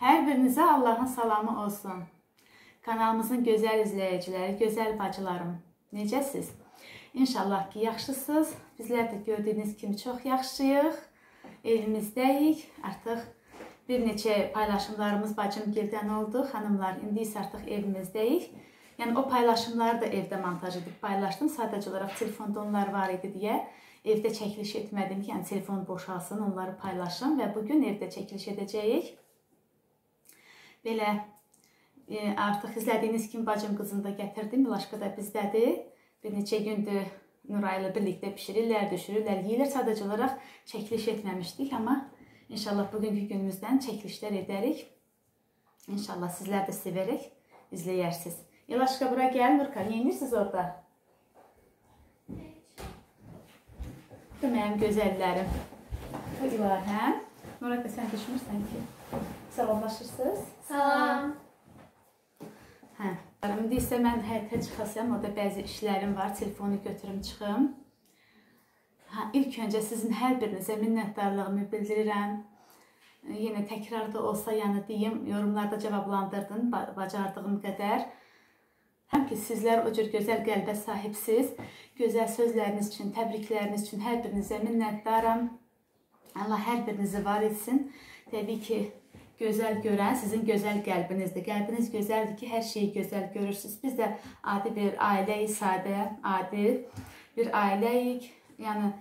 Hər birinizə Allahın salamı olsun. Kanalımızın gözəl izləyiciləri, gözəl bacılarım, necəsiz? İnşallah ki, yaxşısınız. Bizlər də gördüyünüz kimi çox yaxşıyıq. Evimizdəyik. Artıq bir neçə paylaşımlarımız bacım gildən oldu. Xanımlar, indi isə artıq evimizdəyik. Yəni o paylaşımları da evdə montaj edib paylaşdım. Sadəcə olaraq telefonda onlar var idi deyə evdə çəkiliş etmədim ki, yəni telefon boşalsın, onları paylaşım və bu gün evdə çəkiliş edəcəyik. Belə e, artıq izlədiyiniz kimi bacım qızını da gətirdim. Milaşka da bizdədir. Bir neçə gündür Nuray ilə birlikdə bişirirlər, düşürürlər, yeyirlər. Sadəcə olaraq çəkiliş etməmişdik, amma inşallah bugünkü günümüzdən çəkilişlər edərik. İnşallah sizlər də sevərək izləyərsiniz. İlaşka bura gəl, Nurka. Neyinirsiniz orada? Bu mənim gözəllərim. Bu ilahəm. Nuraka sən düşmürsən ki. Salamlaşırsınız. Salam. Hə. İndi isə mən həyətə çıxasam, orada bəzi işlərim var, telefonu götürüm çıxım. Hə, ilk öncə sizin hər birinizə minnətdarlığımı bildirirəm. Yenə təkrar da olsa, yəni deyim, yorumlarda cavablandırdın bacardığım qədər. Həm ki, sizlər o cür gözəl qəlbə sahibsiz. Gözəl sözləriniz üçün, təbrikləriniz üçün hər birinizə minnətdaram. Allah hər birinizi var etsin. Təbii ki, gözəl görən sizin gözəl qəlbinizdir. Qəlbiniz gözəldir ki, hər şeyi gözəl görürsüz. Biz də adi bir ailəyik, sadə, adi bir ailəyik. Yəni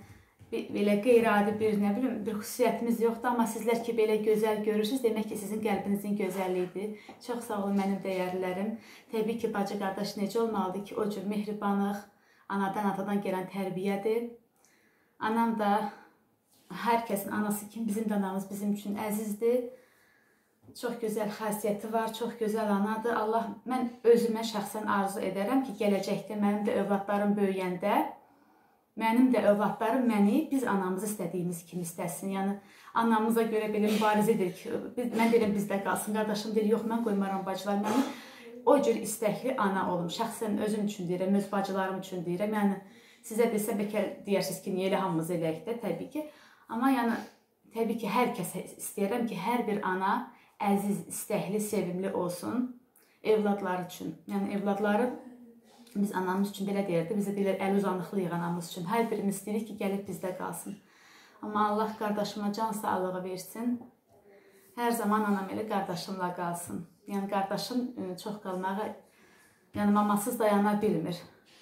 belə qeyri-adi bir, nə bilim, bir xüsusiyyətimiz yoxdur, amma sizlər ki, belə gözəl görürsüz, demək ki, sizin qəlbinizin gözəlliyidir. Çox sağ olun mənim dəyərlilərim. Təbii ki, bacı qardaş necə olmalıdır ki, o cür mehribanlıq anadan, atadan gələn tərbiyədir. Anam da hər kəsin anası kimi bizim də anamız bizim üçün əzizdir çox gözəl xasiyyəti var, çox gözəl anadır. Allah mən özümə şəxsən arzu edərəm ki, gələcəkdə mənim də övladlarım böyüyəndə mənim də övladlarım məni biz anamızı istədiyimiz kimi istəsin. Yəni anamıza görə belə mübarizə edirik. Biz mən deyirəm bizdə qalsın. Qardaşım deyir, yox mən qoymaram bacılar. Mən o cür istəkli ana olum. Şəxsən özüm üçün deyirəm, öz bacılarım üçün deyirəm. Yəni sizə desəm bəlkə deyərsiniz ki, niyə elə hamımız eləyək də, təbii ki. Amma yəni təbii ki, hər kəsə istəyirəm ki, hər bir ana əziz, istəkli, sevimli olsun evladları üçün. Yəni evladları biz anamız üçün belə deyirdi, bizə deyirlər əl uzanıqlıyıq anamız üçün. Hər birimiz istəyirik ki, gəlib bizdə qalsın. Amma Allah qardaşıma can sağlığı versin. Hər zaman anam elə qardaşımla qalsın. Yəni qardaşım e, çox qalmağa yəni mamasız dayana bilmir.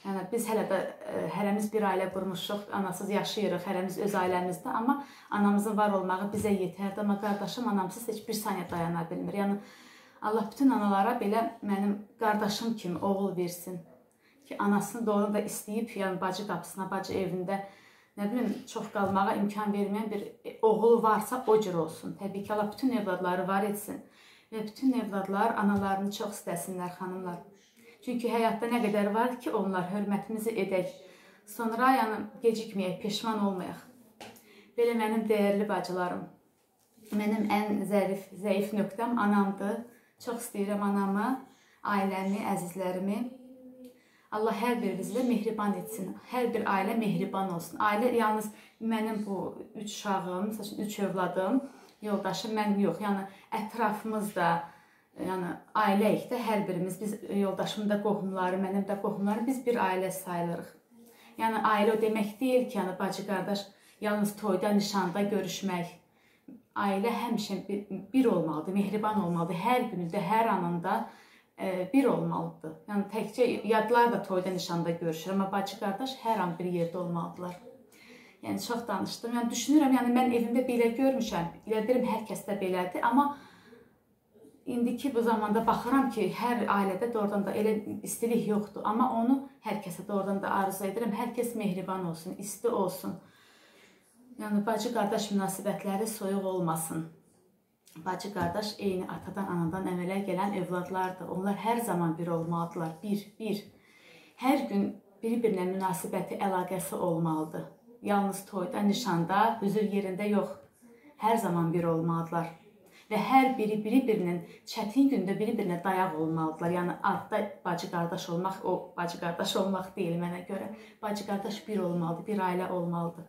Yəni biz hələ də e, hərəmiz bir ailə qurmuşuq, anasız yaşayırıq, hərəmiz öz ailəmizdə, amma anamızın var olmağı bizə yetərdi. Amma qardaşım anamsız heç bir saniyə dayana bilmir. Yəni Allah bütün analara belə mənim qardaşım kimi oğul versin ki, anasını doğru da istəyib, yəni bacı qapısına, bacı evində nə bilim çox qalmağa imkan verməyən bir oğlu varsa o cür olsun. Təbii ki, Allah bütün övladları var etsin və bütün övladlar analarını çox istəsinlər, xanımlar. Çünki həyatda nə qədər var ki, onlar hörmətimizi edək. Sonra yəni gecikməyək, peşman olmayaq. Belə mənim dəyərli bacılarım. Mənim ən zərif, zəif nöqtəm anamdır. Çox istəyirəm anamı, ailəmi, əzizlərimi. Allah hər birinizlə mehriban etsin. Hər bir ailə mehriban olsun. Ailə yalnız mənim bu 3 uşağım, məsələn 3 övladım, yoldaşım mənim yox. Yəni ətrafımızda yəni ailəyik də hər birimiz biz yoldaşımın da qohumları, mənim də qohumlarım biz bir ailə sayılırıq. Yəni ailə o demək deyil ki, yəni bacı qardaş yalnız toyda, nişanda görüşmək. Ailə həmişə bir, bir olmalıdır, mehriban olmalıdır. Hər günündə, hər anında e, bir olmalıdır. Yəni təkcə yadlar da toyda, nişanda görüşür, amma bacı qardaş hər an bir yerdə olmalıdırlar. Yəni çox danışdım. Yəni düşünürəm, yəni mən evimdə belə görmüşəm. Elə deyirəm hər kəsdə belədir, amma indiki bu zamanda baxıram ki, hər ailədə doğrudan da elə istilik yoxdur, amma onu hər kəsə doğrudan da arzu edirəm. Hər kəs mehriban olsun, isti olsun. Yəni bacı-qardaş münasibətləri soyuq olmasın. Bacı-qardaş eyni atadan, anadan əmələ gələn övladlardır. Onlar hər zaman bir olmalıdırlar. Bir, bir. Hər gün bir-birinə münasibəti, əlaqəsi olmalıdır. Yalnız toyda, nişanda, hüzur yerində yox. Hər zaman bir olmalıdırlar və hər biri biri-birinin çətin gündə biri-birinə dayaq olmalıdırlar. Yəni adda bacı-qardaş olmaq o bacı-qardaş olmaq deyil mənə görə. Bacı-qardaş bir olmalıdır, bir ailə olmalıdır.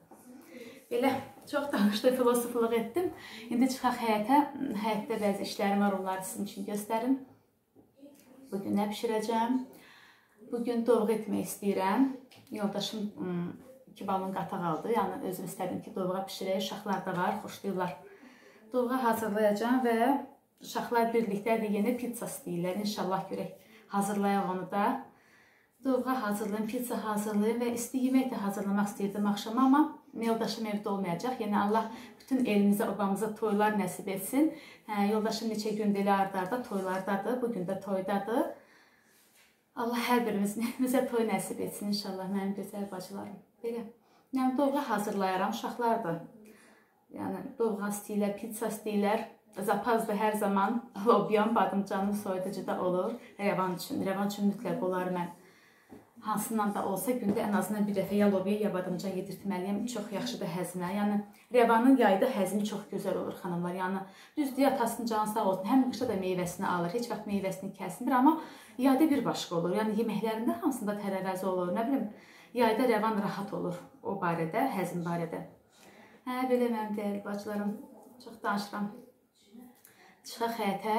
Belə çox danışdım, filosofluq etdim. İndi çıxaq həyətə. Həyətdə bəzi işlərim var, onları sizin üçün göstərim. Bu gün nə bişirəcəm? Bu gün dovğa etmək istəyirəm. Yoldaşım 2 balon qataq aldı. Yəni özüm istədim ki, dovğa bişirək. Uşaqlar da var, xoşlayırlar. Dovğa hazırlayacağam və uşaqlar birlikdə də yeni pizza istəyirlər. İnşallah görək hazırlayaq onu da. Dovğa hazırlayım, pizza hazırlayım və isti yemək də hazırlamaq istəyirdim axşama, amma yoldaşım evdə olmayacaq. Yəni Allah bütün elimizə, obamıza toylar nəsib etsin. Hə, yoldaşım neçə gündür elə ardarda toylardadır. Bu gün də toydadır. Allah hər birimizin evimizə toy nəsib etsin inşallah mənim gözəl bacılarım. Belə. Yəni dovğa hazırlayaram, uşaqlar da. Yəni dovğa istəyirlər, pizza istəyirlər. Zapaz da hər zaman lobyan, badımcanım soyuducu da olur. Rəvan üçün, rəvan üçün mütləq olar mən hansından da olsa gündə ən azından bir dəfə ya lobiya ya badımcan yedirtməliyəm. Çox yaxşıdır həzmə. Yəni rəvanın yayda həzmi çox gözəl olur xanımlar. Yəni düzdür, atasının canı sağ olsun. Həm qışda da meyvəsini alır. Heç vaxt meyvəsini kəsmir, amma yayda bir başqa olur. Yəni yeməklərində hansında tərəvəzi olur, nə bilim, yayda rəvan rahat olur o barədə, həzm barədə. Hə, belə mənim dəyərli bacılarım, çox danışıram. Çıxaq həyətə.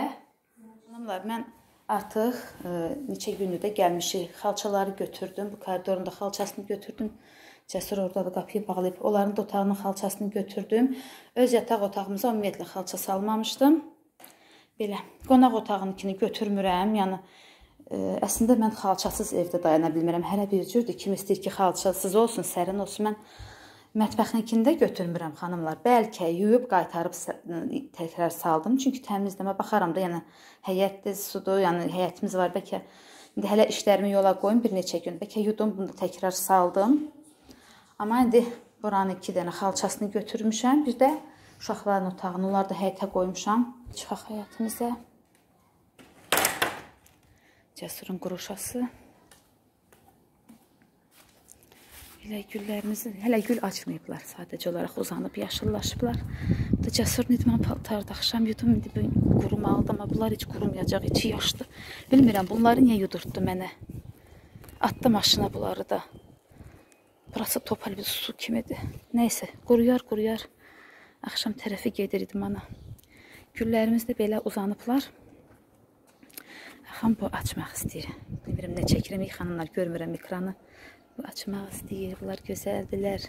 Xanımlar, mən Artıq e, neçə gündür də gəlmişik. Xalçaları götürdüm. Bu koridorun da xalçasını götürdüm. Cəsur orada da qapıyı bağlayıb onların da otağının xalçasını götürdüm. Öz yataq otağımıza ümumiyyətlə xalça salmamışdım. Belə qonaq otağınkini götürmürəm. Yəni ə, e, əslində mən xalçasız evdə dayana bilmirəm. Hərə bir cürdür. Kim istəyir ki, xalçasız olsun, sərin olsun. Mən Mətbəxnikində götürmürəm xanımlar. Bəlkə yuyub qaytarıb təkrar saldım. Çünki təmizləmə baxaram da, yəni həyətdir, sudur, yəni həyətimiz var. Bəlkə indi hələ işlərimi yola qoyum bir neçə gün. Bəlkə yudum, bunu təkrar saldım. Amma indi buranın 2 dənə xalçasını götürmüşəm. Bir də uşaqların otağını, onları da həyətə qoymuşam. Çıxaq həyətimizə. Cəsurun quruşası. Elə güllərimizi hələ gül açmayıblar. Sadəcə olaraq uzanıb yaşıllaşıblar. Bu da cəsur nidman paltarda axşam yudum indi bu qurumalıdır, amma bunlar heç qurumayacaq, içi yaşlı. Bilmirəm bunları niyə yudurtdu mənə. Atdı maşına bunları da. Burası topal bir su kimidir. Nəysə, quruyar, quruyar. Axşam tərəfi gedir idmana. Güllərimiz də belə uzanıblar. Axam bu açmaq istəyir. Bilmirəm nə çəkirəm, xanımlar görmürəm ekranı. Açmaq istəyir. Bunlar gözəldilər.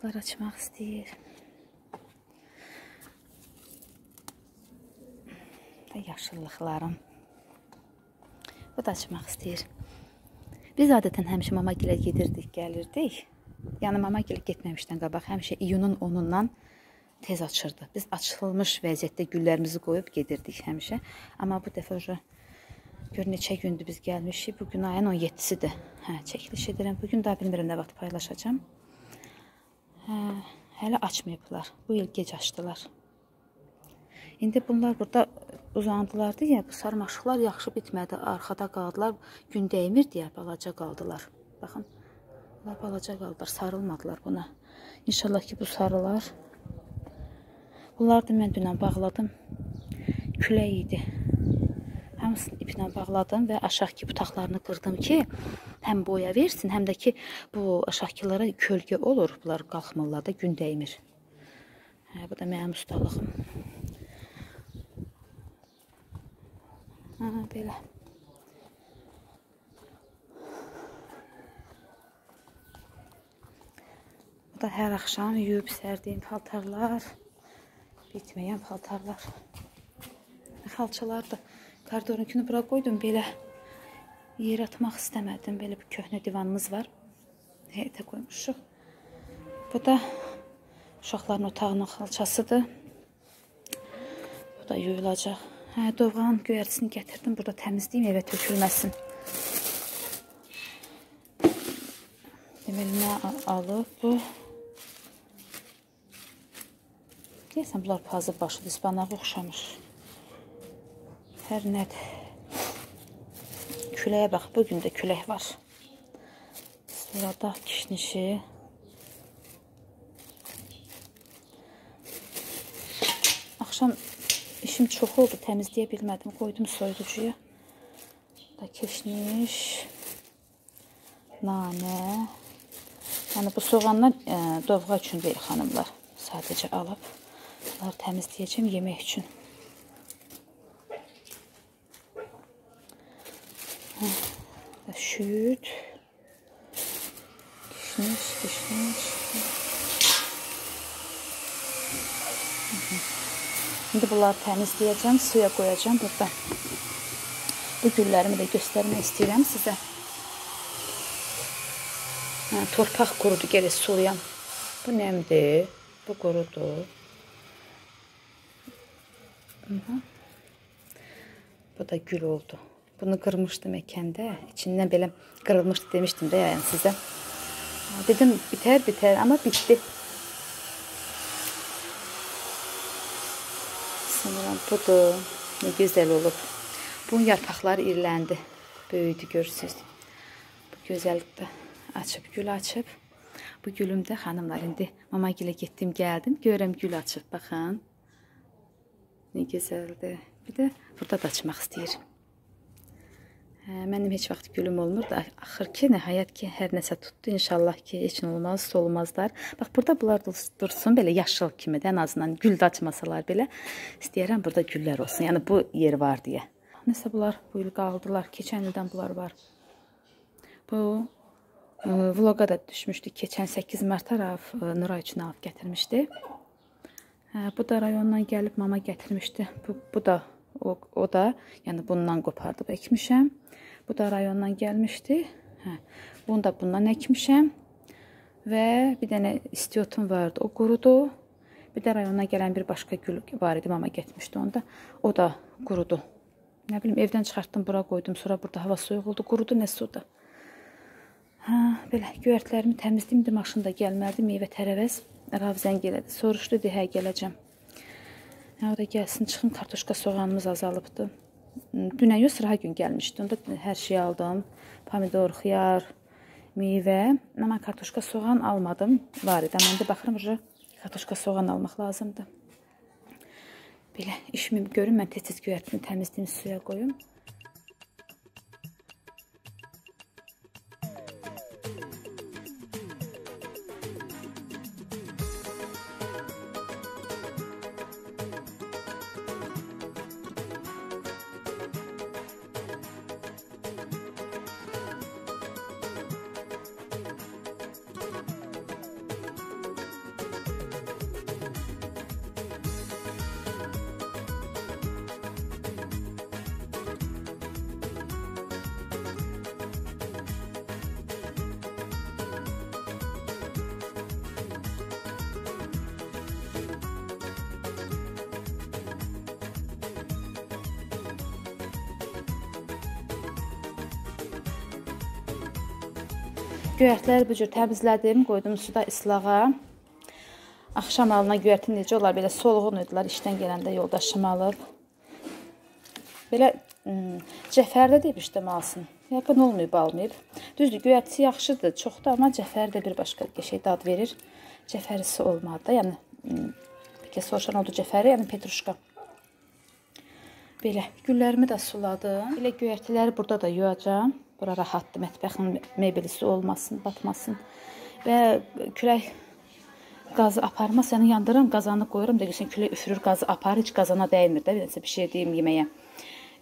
Bunlar açmaq istəyir. Da yaşıllıqlarım. Bu da açmaq istəyir. Biz adətən həmişə mama gilə gedirdik, gəlirdik. Yəni mama gilə getməmişdən qabaq həmişə iyunun 10-undan tez açırdı. Biz açılmış vəziyyətdə güllərimizi qoyub gedirdik həmişə. Amma bu dəfə uje Gör neçə gündür biz gəlmişik. Bu gün ayın 17-sidir. Hə, çəkiliş edirəm. Bu gün daha bilmirəm nə vaxt paylaşacağam. Hə, hələ açmayıblar. Bu il gec açdılar. İndi bunlar burada uzandılar deyə bu sarmaşıqlar yaxşı bitmədi. Arxada qaldılar. Gün dəymir deyə balaca qaldılar. Baxın. Bunlar balaca qaldılar. Sarılmadılar buna. İnşallah ki bu sarılar. Bunları da mən dünən bağladım. Külək idi hamısını iplə bağladım və aşağıki butaqlarını qırdım ki, həm boya versin, həm də ki, bu aşağıkilara kölgə olur. Bunlar qalxmırlar da, gün dəymir. Hə, bu da mənim ustalığım. Hə, belə. Bu da hər axşam yuyub sərdiyim paltarlar, bitməyən paltarlar. Xalçalar da Koridorunkini bura qoydum belə. Yer atmaq istəmədim. Belə bir köhnə divanımız var. Həyətə qoymuşuq. Bu da uşaqların otağının xalçasıdır. Bu da yuyulacaq. Hə, dovğanın göyərçisini gətirdim. Burada təmizləyim, evə tökülməsin. Deməli, nə alıb bu? Deyəsən, bunlar pazı başıdır. İspanağa oxşamış. Hər nədir? Küləyə bax, bu gün də külək var. Sonra dağ kişnişi. Axşam işim çox oldu, təmizləyə bilmədim. Qoydum soyuducuya. Da kişniş. Nanə. Yəni bu soğanlar ə, dovğa üçün deyil xanımlar. Sadəcə alıb bunları təmizləyəcəm yemək üçün. Şüt. Kişniş, kişniş. İndi bunları təmizləyəcəm, suya qoyacağam burada. Bu güllərimi də göstərmək istəyirəm sizə. Hə, torpaq qurudu, gələ sulayam. Bu nəmdir? Bu qurudur. Bu da gül oldu. Bunu qırmışdım əkəndə. İçindən belə qırılmışdı demişdim də yəni sizə. Dedim bitər, bitər, amma bitdi. Sanıram budur. Nə gözəl olub. Bunun yarpaqları iriləndi. Böyüdü görürsüz. Bu gözəllikdə açıb, gül açıb. Bu gülüm də xanımlar indi mama gilə getdim, gəldim. Görürəm gül açıb. Baxın. Nə gözəldir. Bir də burada da açmaq istəyirəm. Mənim heç vaxt gülüm olmurdu. Axır ki, nəhayət ki, hər nəsə tutdu. İnşallah ki, heç nə olmaz, solmazlar. Bax, burada bunlar dursun belə yaşıl kimi də ən azından gül də açmasalar belə. İstəyirəm burada güllər olsun. Yəni bu yer var deyə. Nəsə bunlar bu il qaldılar. Keçən ildən bunlar var. Bu e, vloqa da düşmüşdü. Keçən 8 mart araf e, Nuray üçün alıb gətirmişdi. Hə, bu da rayondan gəlib mama gətirmişdi. Bu, bu da o, o da, yəni bundan qopardıb əkmişəm. Bu da rayondan gəlmişdi. Hə. Bunu da bundan əkmişəm. Və bir dənə istiotum vardı. O qurudu. Bir də rayondan gələn bir başqa gül var idi, mama getmişdi onda. O da qurudu. Nə bilim, evdən çıxartdım, bura qoydum. Sonra burada hava soyuq oldu, qurudu nə suda. Hə, belə göyərtlərimi təmizləyim, maşında gəlmədi, meyvə tərəvəz. Rav zəng elədi. Soruşdu, de, hə, gələcəm. Da gəlsin, çıxın, kartoşka soğanımız azalıbdı. Dünən yox, sıra gün gəlmişdi. Onda hər şey aldım. Pomidor, xiyar, meyvə. Amma kartoşka, soğan almadım. Var idi. Mən də baxıram, kartoşka, soğan almaq lazımdır. Belə işimi görün, mən tez-tez göyərtini təmizləyim, suya qoyum. Göyərtləri bu cür təmizlədim, qoydum suda islağa. Axşam alına göyərti necə olar? Belə solğun idilər işdən gələndə yoldaşım alıb. Belə cəfər də deyib işləməlisin. Yaxın olmayıb, almayıb. Düzdür, göyərtisi yaxşıdır, çoxdur, amma cəfər də bir başqa şey dad verir. Cəfərisi olmadı da, yəni bəlkə soruşan oldu cəfəri, yəni petruşka. Belə güllərimi də suladım. Belə göyərtiləri burada da yuyacağam. Bura rahatdır, mətbəxin mebelisi olmasın, batmasın. Və külək qazı aparmaz, yəni yandırıram, qazanı qoyuram, dəqiqən külək üfürür, qazı aparır, heç qazana dəymir də, bir bir şey deyim yeməyə.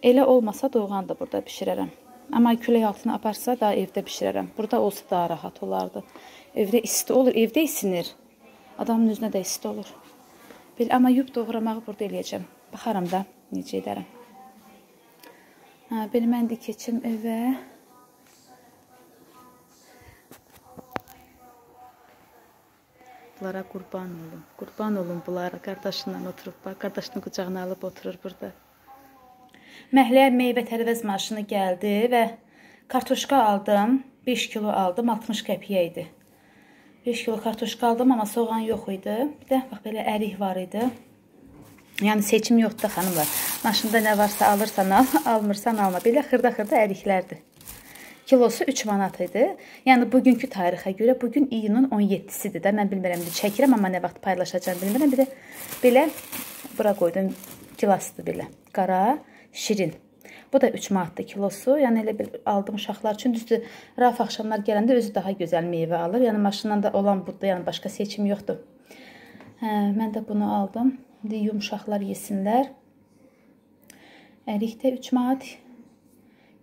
Elə olmasa doğan da burada bişirərəm. Amma külək altına aparsa da evdə bişirərəm. Burada olsa daha rahat olardı. Evdə isti olur, evdə isinir. Adamın üzünə də isti olur. Bil, amma yub doğramağı burada eləyəcəm. Baxaram da necə edərəm. Hə, belə mən də keçim evə. Bunlara qurban olun. Qurban olun bunlara. Qardaşından oturub, bax, qardaşının qucağına alıb oturur burada. Məhliyə meyvə tərəvəz maşını gəldi və kartoşka aldım. 5 kilo aldım, 60 qəpiyə idi. 5 kilo kartoşka aldım, amma soğan yox idi. Bir də bax belə ərik var idi. Yəni seçim yoxdur xanımlar. Maşında nə varsa alırsan al, almırsan alma. Belə xırda-xırda əriklərdir. Kilosu 3 manat idi. Yəni bugünkü tarixə görə bu gün iyunun 17-sidir də. Mən bilmirəm, indi çəkirəm, amma nə vaxt paylaşacağam bilmirəm. Bir də belə bura qoydum. Gilasdır belə. Qara, şirin. Bu da 3 manatdır kilosu. Yəni elə bil aldığım uşaqlar üçün düzdür. Raf axşamlar gələndə özü daha gözəl meyvə alır. Yəni maşından da olan budur. Yəni başqa seçim yoxdur. Hə, mən də bunu aldım. İndi yumşaqlar yesinlər. Ərikdə 3 manat,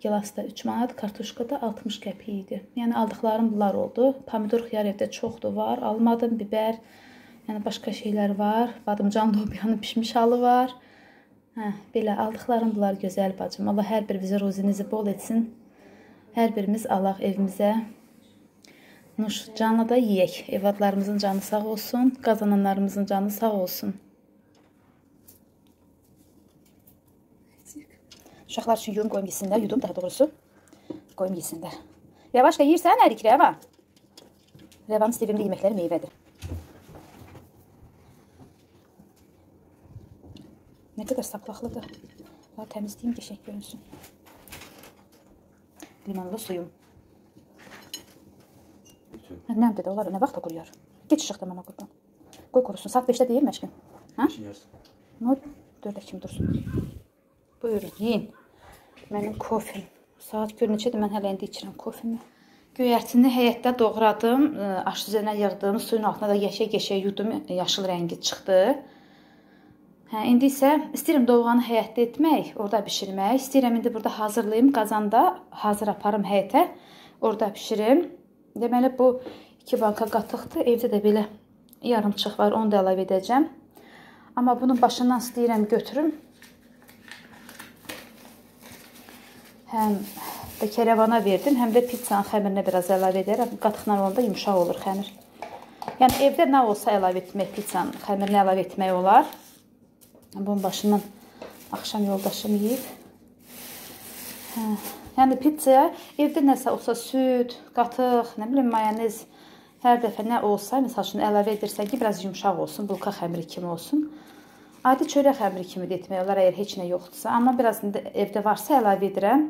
gilasda 3 manat, kartuşka da 60 qəpik idi. Yəni aldıqlarım bunlar oldu. Pomidor xiyar evdə çoxdur var. Almadım biber. Yəni başqa şeylər var. Badımcan lobyanın bişmiş halı var. Hə, belə aldıqlarım bunlar gözəl bacım. Allah hər birimizə ruzinizi bol etsin. Hər birimiz alaq evimizə. Nuş canla da yeyək. Evladlarımızın canı sağ olsun, qazananlarımızın canı sağ olsun. Uşaqlar üçün yuyum qoyum yesinlər, yudum daha doğrusu. Qoyum yesinlər. Yavaşqa yeyirsən, ərik Rəva. Rəvanın sevimli yeməkləri meyvədir. Nə qədər saplaqlıdır. Var təmizləyim, qəşəng görünsün. Limonlu suyum. Nəm dedi, onlar nə vaxtda quruyar? Geç işıqda mama qurban. Qoy qurusun. Saat 5-də deyil məşqin. Hə? No, 4-ə kimi dursun. Buyurun, yeyin. Mənim kofim. Saat gör neçədir, mən hələ indi içirəm kofimi. Göyərtini həyətdə doğradım. Aş üzərinə yığdım. Suyun altına da qəşəng-qəşəng yudum. Yaşıl rəngi çıxdı. Hə, indi isə istəyirəm dovğanı həyətdə etmək, orada bişirmək. İstəyirəm indi burada hazırlayım, qazanda hazır aparım həyətə, orada bişirim. Deməli bu 2 banka qatıqdır. Evdə də belə yarımçıq var, onu da əlavə edəcəm. Amma bunun başından istəyirəm götürüm. Həm də kərəvana verdim, həm də pizzanın xəmirinə biraz əlavə edərəm. Qatıqla olanda yumşaq olur xəmir. Yəni evdə nə olsa əlavə etmək, pizzanın xəmirinə əlavə etmək olar. Bunun başından axşam yoldaşım yeyib. Hə, yəni pizzaya evdə nəsə olsa süd, qatıq, nə bilim mayonez hər dəfə nə olsa, məsəl üçün əlavə edirsən ki, biraz yumşaq olsun, bulka xəmiri kimi olsun. Adi çörək xəmiri kimi də etmək olar əgər heç nə yoxdursa, amma biraz indi evdə varsa əlavə edirəm.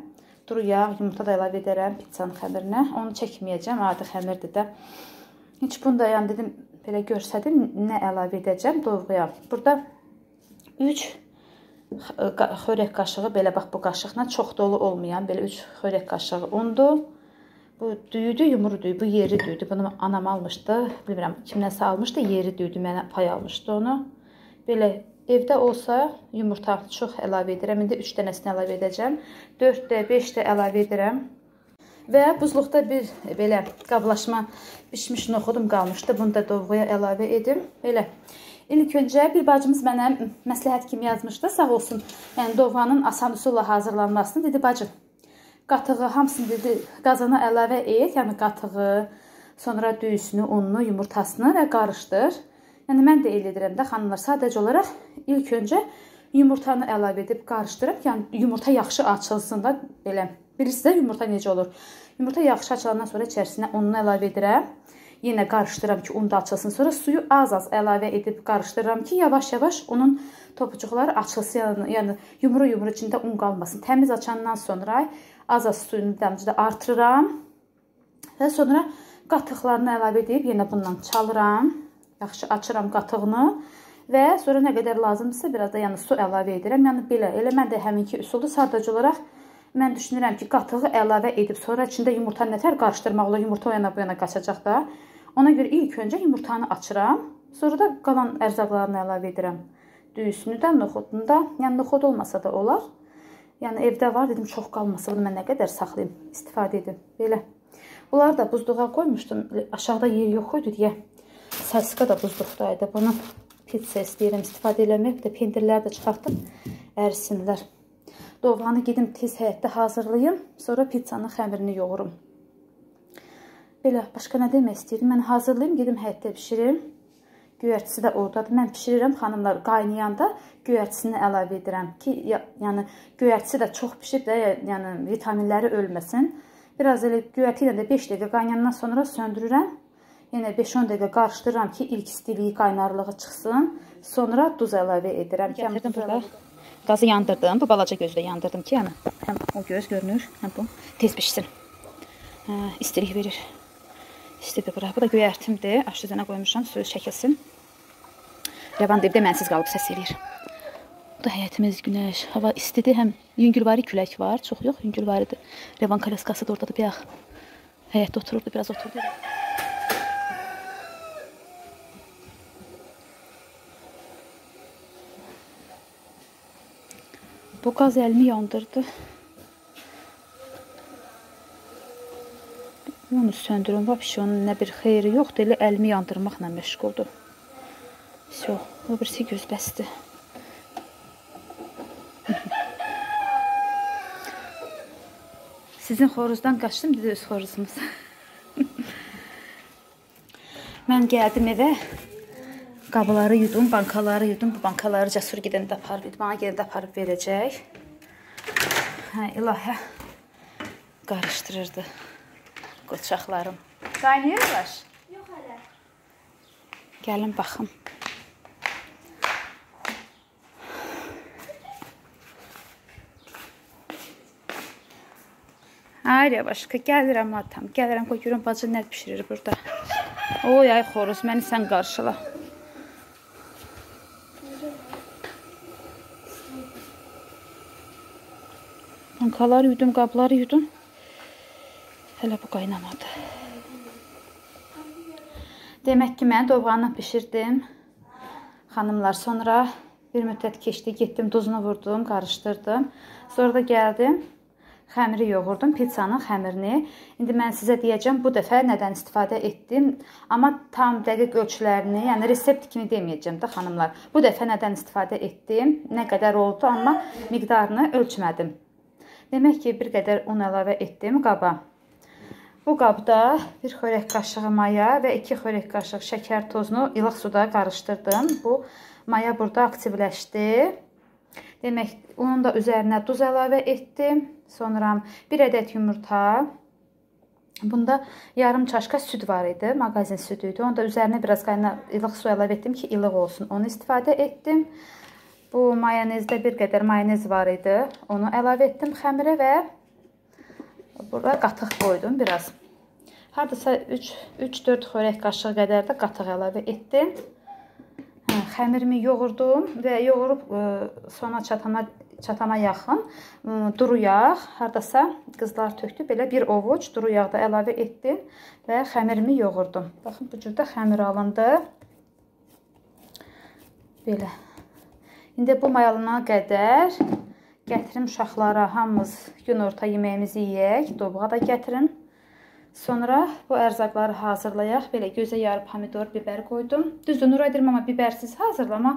Duru yağ, yumurta da əlavə edərəm pizzanın xəmirinə. Onu çəkməyəcəm, adi xəmirdir də. Heç bunu da yəni dedim belə görsədim nə əlavə edəcəm dovğuya. Burada 3 xörək qaşığı belə bax bu qaşıqla çox dolu olmayan belə 3 xörək qaşığı undur. Bu düyüdü, yumru düyü, bu yeri düyüdü. Bunu anam almışdı. Bilmirəm kimdənsə almışdı, yeri düyüdü, mənə pay almışdı onu. Belə evdə olsa yumurta çox əlavə edirəm. İndi 3 dənəsini əlavə edəcəm. 4 də, 5 də əlavə edirəm. Və buzluqda bir belə qablaşma bişmiş noxudum qalmışdı. Bunu da dovğuya əlavə edim. Belə İlk öncə bir bacımız mənə məsləhət kimi yazmışdı, sağ olsun. Yəni dovğanın asan üsulla hazırlanmasını dedi bacım. Qatığı hamısını dedi qazana əlavə et, yəni qatığı, sonra düyüsünü, ununu, yumurtasını və qarışdır. Yəni mən də elə edirəm də xanımlar, sadəcə olaraq ilk öncə yumurtanı əlavə edib qarışdırıb, yəni yumurta yaxşı açılsın da belə. Bilirsiniz də yumurta necə olur? Yumurta yaxşı açılandan sonra içərisinə ununu əlavə edirəm. Yenə qarışdırıram ki, un da açılsın. Sonra suyu az-az əlavə edib qarışdırıram ki, yavaş-yavaş onun topucuqları açılsın. Yəni, yəni yumru-yumru içində un qalmasın. Təmiz açandan sonra az-az suyunu dəmcidə artırıram. Və sonra qatıqlarını əlavə edib yenə bundan çalıram. Yaxşı açıram qatığını və sonra nə qədər lazımdırsa biraz da yəni su əlavə edirəm. Yəni belə elə mən də həminki üsulda sadəcə olaraq Mən düşünürəm ki, qatığı əlavə edib sonra içində yumurta nətər qarışdırmaq olar, yumurta o yana bu yana qaçacaq da. Ona görə ilk öncə yumurtanı açıram, sonra da qalan ərzaqlarını əlavə edirəm. Düyüsünü də, noxudunu da, yəni noxud olmasa da olar. Yəni evdə var, dedim çox qalmasa bunu mən nə qədər saxlayım, istifadə edim. Belə. Bunları da buzluğa qoymuşdum. Aşağıda yer yox idi deyə. Salska da buzluqdaydı. Bunu pizza istəyirəm istifadə eləmək. Bir də pendirləri də çıxartdım, ərisinlər. Dovğanı gedim tez həyətdə hazırlayım, sonra pizzanın xəmirini yoğurum. Belə, başqa nə demək istəyirdim? Mən hazırlayım, gedim həyətdə bişirim. Göyərtisi də oradadır. Mən bişirirəm, xanımlar qaynayanda göyərtisini əlavə edirəm ki, ya, yəni göyərtisi də çox bişib də, yəni vitaminləri ölməsin. Biraz elə göyərti ilə də 5 dəqiqə qaynayandan sonra söndürürəm. Yenə 5-10 dəqiqə qarışdırıram ki, ilk istiliyi, qaynarlığı çıxsın. Sonra duz əlavə edirəm. Gətirdim burada. Qazı yandırdım. Bu balaca gözlə yandırdım ki, yəni həm o göz görünür, həm bu tez bişsin. Hə, istilik verir. İstidir bura. Bu da göyərtimdir. Aşüzənə qoymuşam, suyu çəkilsin. Rəvan evdə mənsiz qalıb səs eləyir. Burada həyətimiz günəş, hava istidir, həm yüngülvari külək var, çox yox, yüngülvaridir. Revan kalaskası da ordadır, bayaq həyətdə otururdu, biraz oturdu. Bu qaz əlimi yandırdı. Onu söndürün. Vəbşi onun nə bir xeyri yoxdur. Elə əlimi yandırmaqla məşğuldur. Все, o birisi göz bəsdir. Sizin xoruzdan qaçdım, bir də öz xoruzumuz. Mən gəldim evə. Qabları yudum, bankaları yudum. Bu bankaları cəsur gedəndə aparıb, bana gedəndə aparıb verəcək. Hə, ilahə qarışdırırdı qoçaqlarım. Qaynayırlar? Yox hələ. Gəlin baxım. Ay başqa gəlirəm atam. Gəlirəm qoy görüm bacı nə bişirir burada. Oy ay xoruz, məni sən qarşıla. Bankaları yudum, qabları yudum. Hələ bu qaynamadı. Demək ki, mən dovğanı bişirdim. Xanımlar, sonra bir müddət keçdi, getdim, duzunu vurdum, qarışdırdım. Sonra da gəldim, xəmiri yoğurdum, pizzanın xəmirini. İndi mən sizə deyəcəm bu dəfə nədən istifadə etdim, amma tam dəqiq ölçülərini, yəni resept kimi deməyəcəm də xanımlar. Bu dəfə nədən istifadə etdim, nə qədər oldu, amma miqdarını ölçmədim. Demək ki, bir qədər un əlavə etdim qaba. Bu qabda bir xörək qaşığı maya və 2 xörək qaşıq şəkər tozunu ilıq suda qarışdırdım. Bu maya burada aktivləşdi. Demək, onun da üzərinə duz əlavə etdim. Sonra 1 ədəd yumurta. Bunda yarım çaşka süd var idi, mağazin südü idi. Onu da üzərinə biraz qayna ilıq su əlavə etdim ki, ilıq olsun. Onu istifadə etdim. Bu mayonezdə bir qədər mayonez var idi. Onu əlavə etdim xəmirə və Burada qatıq qoydum biraz. Hardasa 3-4 xörək qaşığı qədər də qatıq əlavə etdim. Hə, xəmirimi yoğurdum və yoğurub ə, e, sona çatana çatana yaxın ə, duru yağ, hardasa qızlar tökdü. Belə bir ovuc duru yağ da əlavə etdim və xəmirimi yoğurdum. Baxın bu cürdə xəmir alındı. Belə. İndi bu mayalana qədər Gətirim uşaqlara hamımız günorta yeməyimizi yeyək. Dobğa da gətirin. Sonra bu ərzaqları hazırlayaq. Belə gözə yarı pomidor, biber qoydum. Düzdür, Nuray deyirəm, amma bibersiz hazırlama.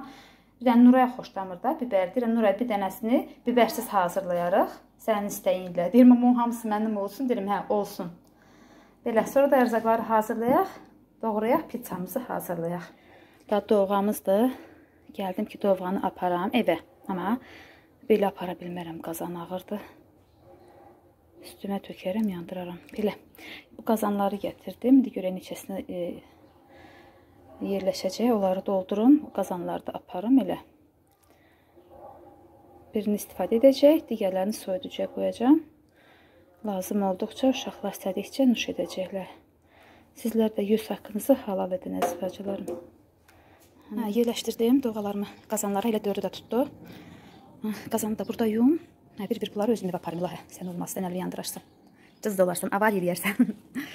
Bir dənə Nuraya xoşlamır da biber. Deyirəm, Nuray bir dənəsini bibersiz hazırlayarıq. Sənin istəyinlə. Deyirəm, amma hamısı mənim olsun. Deyirəm, hə, olsun. Belə, sonra da ərzaqları hazırlayaq. Doğrayaq, pizzamızı hazırlayaq. Da doğğamızdır. Gəldim ki, dovğanı aparam evə. Amma Belə apara bilmərəm, qazan ağırdır. Üstümə tökərəm, yandıraram. Belə. Bu qazanları gətirdim. İndi görək neçəsini e, yerləşəcək. Onları doldurum. Qazanları da aparım elə. Birini istifadə edəcək, digərlərini soyuducuya qoyacağam. Lazım olduqca uşaqlar istədikcə nuş edəcəklər. Sizlər də yüz haqqınızı halal edin əziz bacılarım. Hə, yerləşdirdim doğalarımı. Qazanları elə dördü də tutdu. Qazanı da burada yum. Hə, bir-bir bunları özümdə aparım. Laha, sən olmaz, sən əli yandırarsan. Cız dolarsan, avar yeyərsən.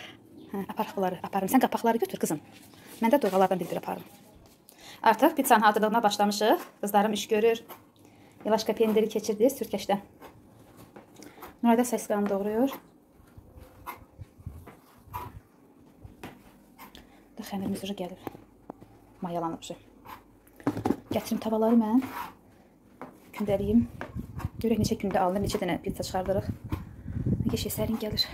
hə, aparaq bunları, aparım. Sən qapaqları götür qızım. Mən də doğalardan bir-bir aparım. Artıq pizzanın hazırlığına başlamışıq. Qızlarım iş görür. Yavaşqa pendiri keçirdi sürkəşdən. Nurayda səsiqanı doğrayır. Da xəmirimiz uca gəlir. Mayalanıb uca. Gətirim tavaları mən gündəliyim. Görək neçə gündə alınır, neçə dənə pizza çıxardırıq. Geçə sərin gəlir.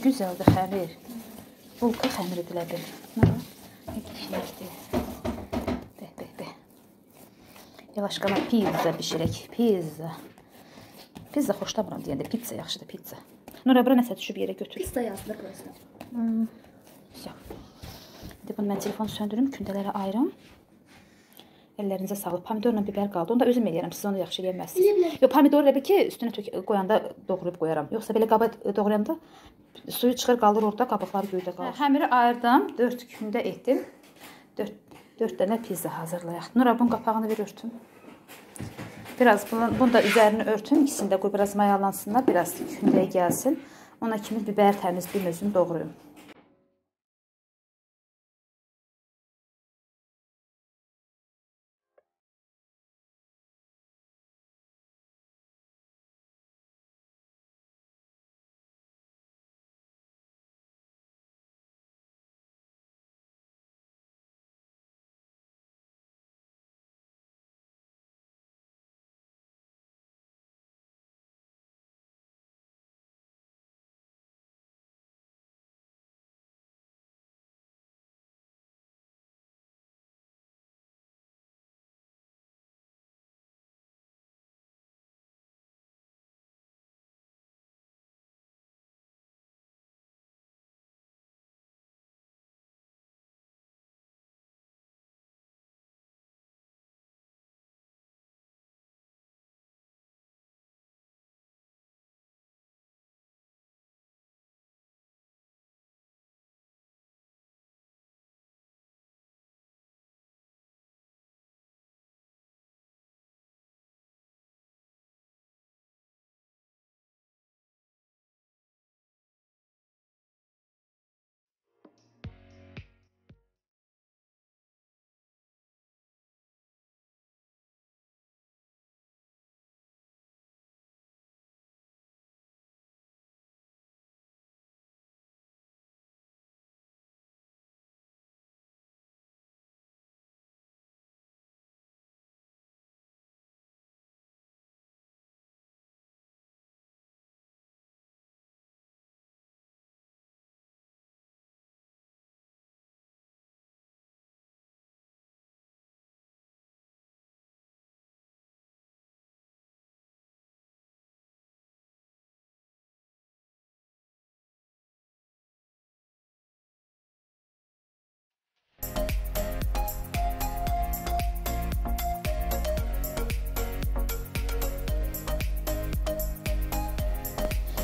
Ne güzeldir xəmir. Bulka xəmir edilə bil. Nə qəşəngdir. Bəh, bəh, bəh. Yavaşqana pizza bişirək. Pizza. Pizza xoşlamıram deyəndə pizza yaxşıdır, pizza. Nura bura nəsə düşüb yerə götür. Pizza yazılır burası. Hmm. İndi bunu mən telefonu söndürüm, kündələrə ayırım. Əllərinizə sağlıq. Pomidorla biber qaldı. Onu da özüm eləyirəm. Siz onu yaxşı. Bilə bilər. Yox, pomidor elə bil ki, üstünə tök qoyanda doğrayıb qoyaram. Yoxsa belə qaba doğrayanda suyu çıxır, qalır orada, qabıqları göydə qalır. Hə, həmiri ayırdım, 4 kündə etdim. 4 4 dənə pizza hazırlayaq. Nura bunun qapağını ver örtüm. Biraz bunu, bunu da üzərini örtün. İkisini də qoy biraz mayalansınlar, biraz kündəyə gəlsin. Ona kimi biber təmizləyim, özüm doğrayım.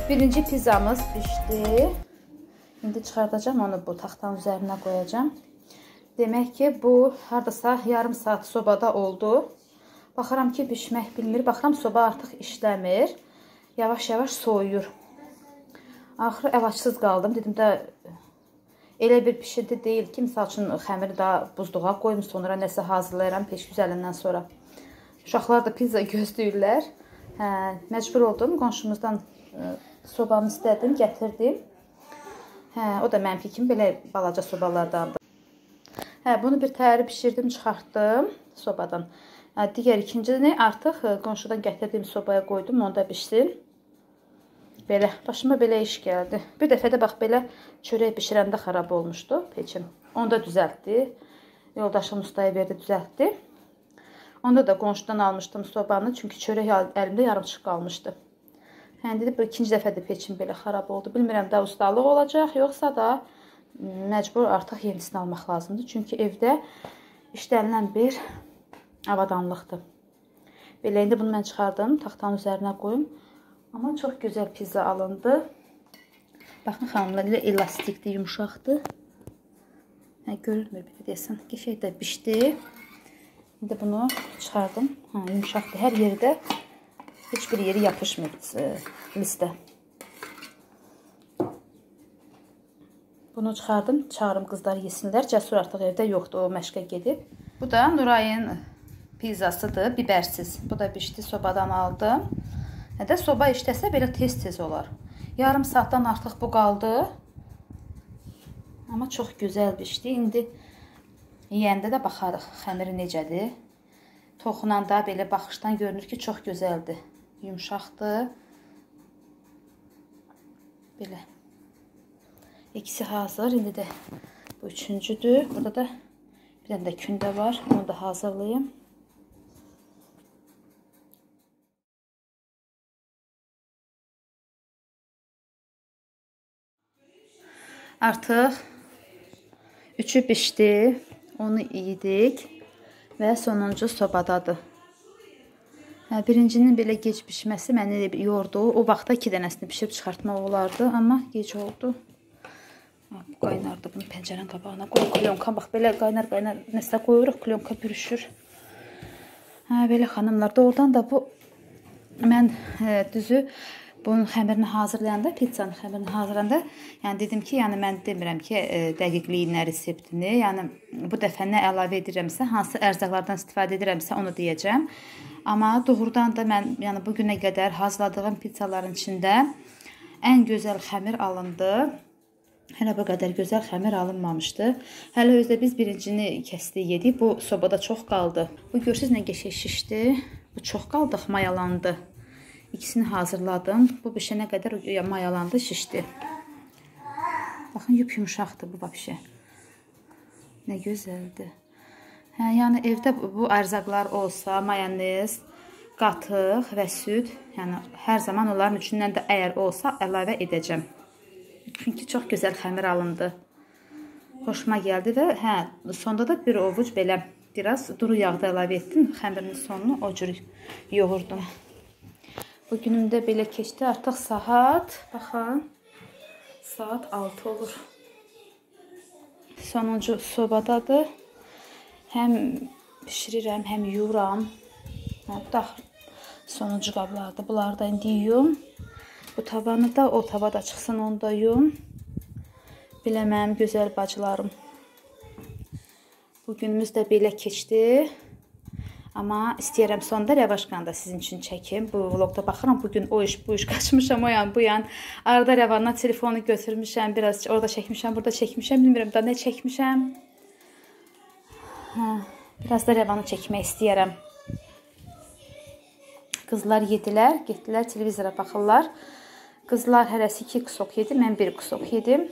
Birinci pizzamız pişdi. İndi çıxardacağam onu bu taxtanın üzərinə qoyacağam. Demək ki, bu hardasa yarım saat sobada oldu. Baxıram ki, bişmək bilmir. Baxıram soba artıq işləmir. Yavaş-yavaş soyuyur. Axırı əlacsız qaldım. Dedim də elə bir bişirdi deyil ki, misal üçün xəmiri daha buzluğa qoyum, sonra nəsə hazırlayıram peş güzəlindən sonra. Uşaqlar da pizza gözləyirlər. Hə, məcbur oldum qonşumuzdan sobanı istədim, gətirdim. Hə, o da mənfi kimi belə balaca sobalardandır. Hə, bunu bir təhəri bişirdim, çıxartdım sobadan. Hə, digər ikincini artıq qonşudan gətirdiyim sobaya qoydum, onda bişsin. Belə, başıma belə iş gəldi. Bir dəfə də bax belə çörək bişirəndə xarab olmuşdu peçim. Onu da düzəltdi. Yoldaşım ustaya verdi, düzəltdi. Onda da qonşudan almışdım sobanı, çünki çörək əlimdə yarımçıq qalmışdı. Hə, dedi, bu ikinci dəfədir peçim belə xarab oldu. Bilmirəm də ustalıq olacaq, yoxsa da məcbur artıq yenisini almaq lazımdır. Çünki evdə işlənilən bir avadanlıqdır. Belə indi bunu mən çıxardım, taxtanın üzərinə qoyum. Amma çox gözəl pizza alındı. Baxın xanımlar, elə elastikdir, yumşaqdır. Hə, görünmür belə desən. Qəşəng də bişdi. İndi bunu çıxardım. Hə, yumşaqdır. Hər yerdə Heç bir yeri yapışmır e, listə. Bunu çıxardım, çağırım qızlar yesinlər. Cəsur artıq evdə yoxdur, o məşqə gedib. Bu da Nurayın pizzasıdır, bibersiz. Bu da bişdi, sobadan aldım. Hədə soba işləsə belə tez-tez olar. Yarım saatdan artıq bu qaldı. Amma çox gözəl bişdi. İndi yeyəndə də baxarıq xəmiri necədir. Toxunanda belə baxışdan görünür ki, çox gözəldir yumşaqdır. Belə. İkisi hazır. İndi də bu üçüncüdür. Burada da bir dənə də kündə var. Onu da hazırlayım. Artıq üçü bişdi. Onu yedik və sonuncu sobadadır. Hə, birincinin belə gec bişməsi məni yordu. O vaxtda 2 dənəsini bişirib çıxartmaq olardı, amma gec oldu. Bu qaynardı. Bunu pəncərənin qabağına qoy. Klyonka bax belə qaynar qaynar nəsə qoyuruq, klyonka pürüşür. Hə, belə xanımlar, doğrudan da bu mən hə, düzü bunun xəmirini hazırlayanda, pizzanın xəmirini hazırlayanda, yəni dedim ki, yəni mən demirəm ki, e, dəqiqliyinə reseptini, yəni bu dəfə nə əlavə edirəmsə, hansı ərzaqlardan istifadə edirəmsə, onu deyəcəm. Amma doğrudan da mən yəni bu günə qədər hazırladığım pizzaların içində ən gözəl xəmir alındı. Hələ bu qədər gözəl xəmir alınmamışdı. Hələ özdə biz birincini kəsdik, yedik. Bu sobada çox qaldı. Bu görürsüz nə qəşəng şişdi. Bu çox qaldıq, mayalandı. İkisini hazırladım. Bu bişənə qədər mayalandı, şişdi. Baxın, yup yumşaqdır bu vəbşə. Nə gözəldir. Hə, yəni evdə bu ərzaqlar olsa, mayonez, qatıq və süd, yəni hər zaman onların üçündən də əgər olsa əlavə edəcəm. Çünki çox gözəl xəmir alındı. Xoşuma gəldi və hə, sonda da bir ovuc belə biraz duru yağ da əlavə etdim. Xəmirin sonunu o cür yoğurdum. Bu günüm də belə keçdi. Artıq saat, baxın, saat 6 olur. Sonuncu sobadadır. Həm bişirirəm, həm yuyuram. Hə, daxil sonuncu qablardır. Bunları da indi yuyum. Bu tavanı da, o tava da çıxsın, onu da yuyum. Belə mənim gözəl bacılarım. Bugünümüz də belə keçdi. Amma istəyirəm sonda Rəvaşqanda sizin üçün çəkim. Bu vlogda baxıram, bu gün o iş, bu iş qaçmışam, o yan, bu yan. Arada Rəvandan telefonu götürmüşəm, biraz orada çəkmişəm, burada çəkmişəm, bilmirəm da nə çəkmişəm. Hə, biraz da rəvanı çəkmək istəyirəm. Qızlar yedilər, getdilər televizora baxırlar. Qızlar hərəsi 2 kusok yedi, mən 1 kusok yedim.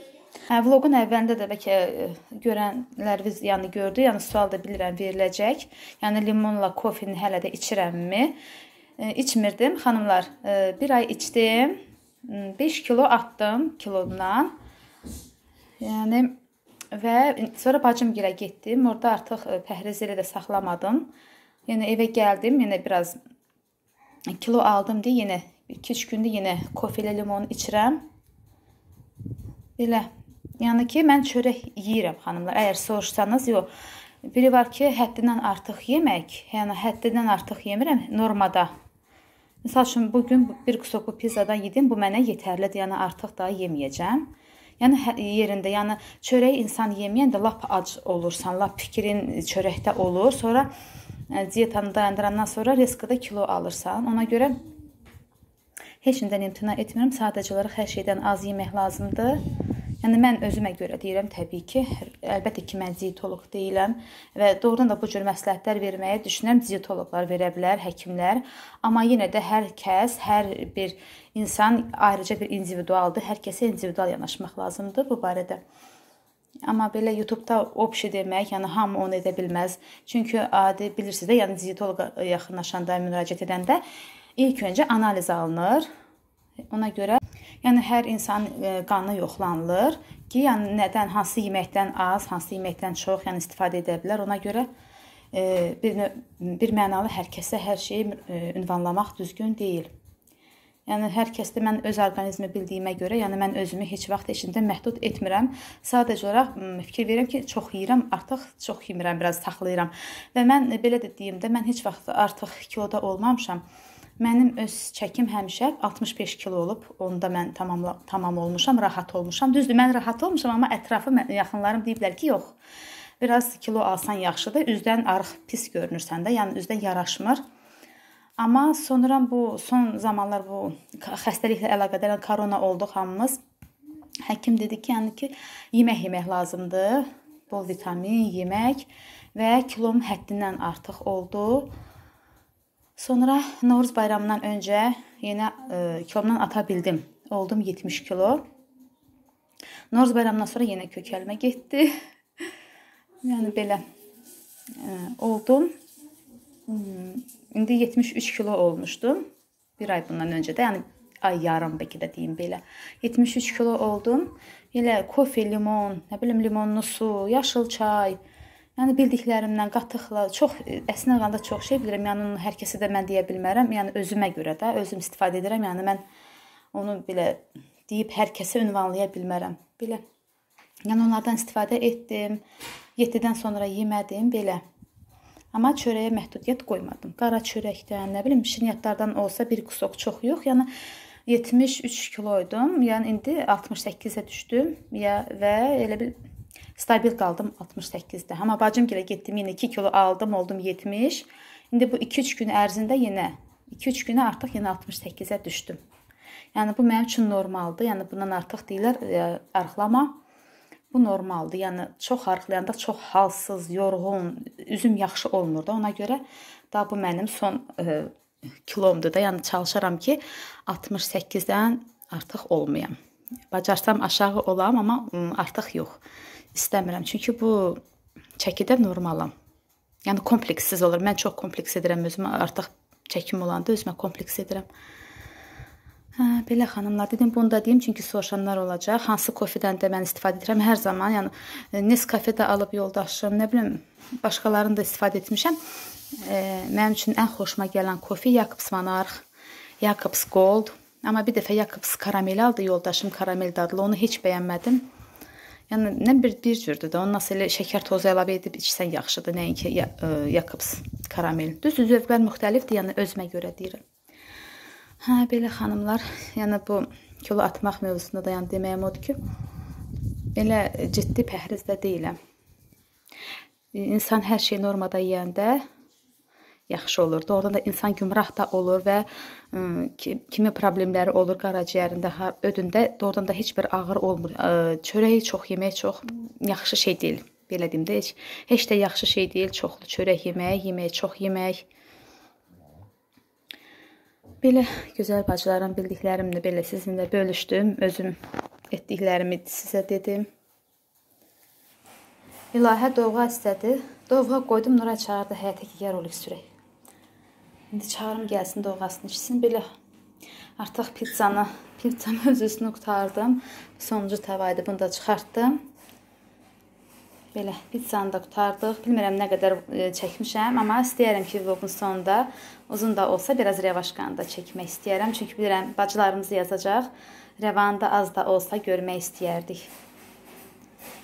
Hə, vloqun əvvəlində də bəlkə e, görənləriniz yəni gördü, yəni sual da bilirəm veriləcək. Yəni limonla kofeni hələ də içirəmmi? E, içmirdim. Xanımlar, e, bir ay içdim. 5 kilo atdım kilomdan. Yəni Və sonra bacım gilə getdim. Orada artıq e, pəhriz elə də saxlamadım. Yəni evə gəldim, yenə biraz kilo aldım deyə yenə 2-3 gündə yenə kofe ilə limon içirəm. Belə. Yəni ki, mən çörək yeyirəm xanımlar. Əgər soruşsanız, yox. Biri var ki, həddindən artıq yemək, yəni həddindən artıq yemirəm normada. Məsəl üçün bu gün bir kusok pizzadan yedim, bu mənə yetərlidir. Yəni artıq daha yeməyəcəm. Yəni hə, yerində, yəni çörək insan yeməyəndə lap ac olursan, lap fikrin çörəkdə olur. Sonra e, dietanı dayandırandan sonra riskdə kilo alırsan. Ona görə heç nədən imtina etmirəm. Sadəcə olaraq hər şeydən az yemək lazımdır. Yəni mən özümə görə deyirəm təbii ki, əlbəttə ki, mən dietoloq deyiləm və doğrudan da bu cür məsləhətlər verməyə düşünürəm dietoloqlar verə bilər, həkimlər, amma yenə də hər kəs, hər bir insan ayrıca bir individualdır. Hər kəsə individual yanaşmaq lazımdır bu barədə. Amma belə YouTube-da opşi demək, yəni hamı onu edə bilməz. Çünki adi bilirsiniz də, yəni dietoloqa yaxınlaşanda, müraciət edəndə ilk öncə analiz alınır. Ona görə Yəni hər insan e, qanı yoxlanılır ki, yəni nədən, hansı yeməkdən az, hansı yeməkdən çox, yəni istifadə edə bilər. Ona görə e, bir bir mənalı hər kəsə hər şeyi e, ünvanlamaq düzgün deyil. Yəni hər kəsdə mən öz orqanizmi bildiyimə görə, yəni mən özümü heç vaxt eşində məhdud etmirəm. Sadəcə olaraq fikir verirəm ki, çox yeyirəm, artıq çox yemirəm, biraz saxlayıram. Və mən belə də deyim də, mən heç vaxt artıq kiloda olmamışam. Mənim öz çəkim həmişə 65 kilo olub. Onda mən tamamla tamam olmuşam, rahat olmuşam. Düzdür, mən rahat olmuşam, amma ətrafı yaxınlarım deyiblər ki, yox. Biraz kilo alsan yaxşıdır. Üzdən arıq pis görünürsən də, yəni üzdən yaraşmır. Amma sonra bu son zamanlar bu xəstəliklə əlaqədar korona olduq hamımız. Həkim dedi ki, yəni ki, yemək yemək lazımdır. Bol vitamin yemək və kilom həddindən artıq oldu. Sonra Novruz bayramından öncə yenə e, kilomdan ata bildim. Oldum 70 kilo. Novruz bayramından sonra yenə kökəlmə getdi. yəni belə e, oldum. Hmm, indi 73 kilo olmuşdum. Bir ay bundan öncə də, yəni ay yarım bəlkə də deyim belə. 73 kilo oldum. Elə kofe, limon, nə bilim limonlu su, yaşıl çay, yəni bildiklərimdən qatıqla çox əslində qalanda çox şey bilirəm. Yəni onu hər kəsə də mən deyə bilmərəm. Yəni özümə görə də özüm istifadə edirəm. Yəni mən onu belə deyib hər kəsə ünvanlaya bilmərəm. Belə. Yəni onlardan istifadə etdim. 7-dən sonra yemədim belə. Amma çörəyə məhdudiyyət qoymadım. Qara çörəkdən, nə bilim, şirniyyatlardan olsa bir qusok çox yox. Yəni 73 kiloydum. Yəni indi 68-ə düşdüm. Ya və elə bir stabil qaldım 68-də. Amma bacım gilə getdim, yenə 2 kilo aldım, oldum 70. İndi bu 2-3 gün ərzində yenə 2-3 günə artıq yenə 68-ə düşdüm. Yəni bu mənim üçün normaldır. Yəni bundan artıq deyirlər, e, arıqlama Bu normaldır. Yəni çox arıqlayanda çox halsız, yorğun, üzüm yaxşı olmur da. Ona görə da bu mənim son e, kilomdur da. Yəni çalışıram ki 68-dən artıq olmayam. Bacarsam aşağı olam, amma artıq yox. İstəmirəm. Çünki bu çəkidə normalam. Yəni komplekssiz olur. Mən çox kompleks edirəm özümə. Artıq çəkim olanda özümə kompleks edirəm. Hə, belə xanımlar, dedim bunu da deyim çünki soruşanlar olacaq. Hansı kofedən də mən istifadə edirəm hər zaman. Yəni e, Nescafe də alıb yoldaşım, nə bilim, başqalarını da istifadə etmişəm. E, mənim üçün ən xoşuma gələn kofe Jacobs Monarch, Jacobs Gold. Amma bir dəfə Jacobs karamel aldı yoldaşım, karamel dadlı. Onu heç bəyənmədim. Yəni nə bir bir cürdür də. Ondan sonra şəkər tozu əlavə edib içsən yaxşıdır, nəinki Jacobs karamel. Düzdür, zövqlər müxtəlifdir, yəni özümə görə deyirəm. Hə, belə xanımlar, yəni bu kilo atmaq mövzusunda da yəni deməyim odur ki, belə ciddi pəhrizdə deyiləm. İnsan hər şey normada yeyəndə yaxşı olur. Doğrudan da insan gümrah da olur və kimi problemləri olur qaraciyərində, ödündə doğrudan da heç bir ağır olmur. Çörəyi çox yemək çox yaxşı şey deyil. Belə deyim də heç heç də yaxşı şey deyil. Çoxlu çörək yemək, yemək çox yemək. Belə gözəl bacılarım, bildiklərimlə belə sizinlə bölüşdüm. Özüm etdiklərimi sizə dedim. İlahə dovğa istədi. Dovğa qoydum, Nuray çağırdı həyətə ki, gəl rolik sürək. İndi çağırım gəlsin, dovğasını içsin. Belə artıq pizzanı, pizza mövzusunu qutardım. Sonuncu tavaydı, bunu da çıxartdım. Belə pizzanı da qutardıq. Bilmirəm nə qədər e, çəkmişəm, amma istəyirəm ki, vlogun sonunda uzun da olsa biraz revaşkanı da çəkmək istəyirəm. Çünki bilirəm bacılarımız yazacaq. Rəvanı az da olsa görmək istəyərdik.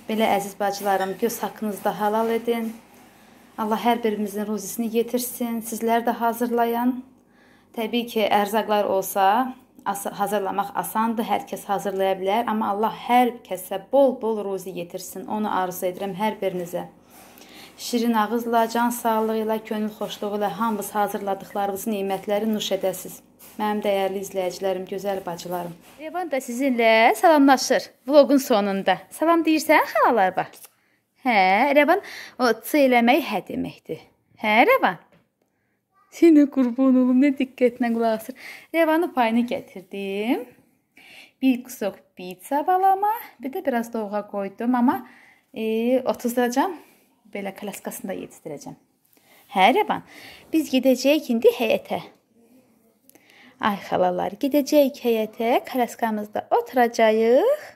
Belə əziz bacılarım, göz haqqınızda halal edin. Allah hər birimizin ruzisini yetirsin. Sizlər də hazırlayın. Təbii ki, ərzaqlar olsa, hazırlamaq asandır, hər kəs hazırlaya bilər, amma Allah hər kəsə bol-bol ruzi yetirsin. Onu arzu edirəm hər birinizə. Şirin ağızla, can sağlığı ilə, könül xoşluğu ilə hamınız hazırladıqlarınız nemətləri nuş edəsiz. Mənim dəyərli izləyicilərim, gözəl bacılarım. Revan da sizinlə salamlaşır vloqun sonunda. Salam deyirsən xalalar bax. Hə, Revan o ç eləmək hə deməkdir. Hə, Revan? Sənə qurban olum, nə diqqətlə qulaq asır. Revanı payını gətirdim. Bir qusok pizza balama, bir də biraz dovğa qoydum, amma e, 30-dacam belə klaskasında yetişdirəcəm. Hə, Revan, biz gedəcəyik indi həyətə. Ay xalalar, gedəcəyik həyətə, klaskamızda oturacağıq.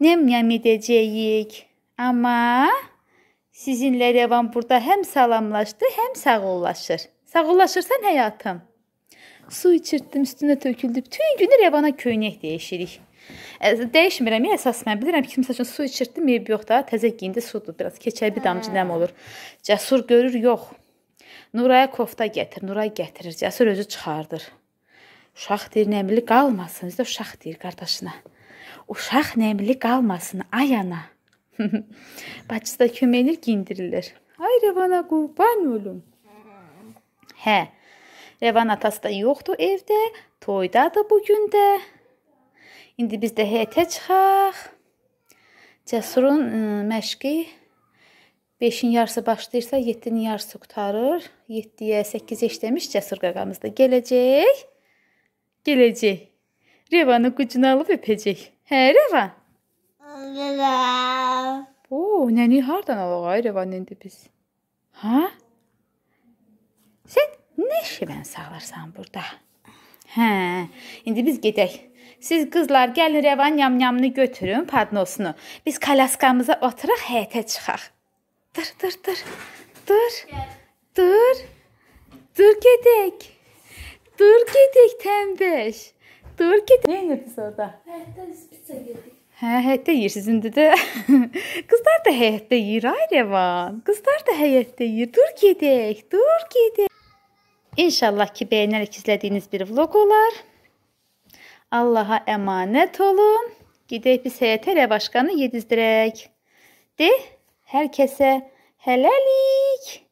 Nem-nem edəcəyik. Amma Sizinlə Rəvan burada həm salamlaşdı, həm sağollaşır. Sağollaşırsan həyatım. Su içirtdim, üstünə töküldü. Bütün günü Rəvana köynək dəyişirik. Dəyişmirəm, əsas mən bilirəm ki, məsəl üçün su içirtdim, eyb yox da, təzə geyindi sudur, biraz keçər bir damcı nəm olur. Cəsur görür, yox. Nuraya kofta gətir, Nuray gətirir, Cəsur özü çıxardır. Uşaq deyir, nəmli qalmasın, özü də uşaq deyir qardaşına. Uşaq nəmli qalmasın, ay ana. Bacısı da köməklir giyindirilir. Ay Rəvana qurban olum. Hə. Rəvan atası da yoxdur evdə. Toydadır bu gün də. İndi biz də həyətə çıxaq. Cəsurun ə, məşqi 5-in yarısı başlayırsa 7-nin yarısı qutarır. 7-yə 8 işləmiş Cəsur qaqamız da gələcək. Gələcək. Revanı qucuna alıb öpəcək. Hə, Revan? Oo, nəni hardan alaq ay Revan indi biz? Hə? Sən nə şivən salırsan burada? Hə, indi biz gedək. Siz qızlar gəlin Rəvan yamyamını götürün, padnosunu. Biz kalaskamıza oturaq, həyətə çıxaq. Dur, dur, dur. Dur. Dur. Dur gedək. Dur gedək tənbəş. Dur gedək. Nə edirsiniz orada? Həyətdə biz pizza yedik. Hə, həyətdə yeyirsiniz indi də. Qızlar da həyətdə yeyir, ay Rəvan. Qızlar da həyətdə yeyir. Dur gedək, dur gedək. İnşallah ki, bəyənərək izlədiyiniz bir vloq olar. Allaha əmanət olun. Gedək biz həyətə Rəvaşqanı yedizdirək. De, hər kəsə hələlik.